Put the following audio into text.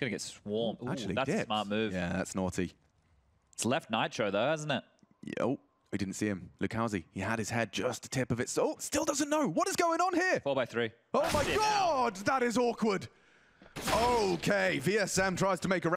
Going to get swarmed. Ooh, Actually, that's a smart move. Yeah, that's naughty. It's left Nitro, though, hasn't it? Yeah, Oh, we didn't see him. Lucaozy, he had his head just the tip of it. So, oh, still doesn't know. What is going on here? Four by three. Oh my God. now. god, that is awkward. Okay, VSM tries to make a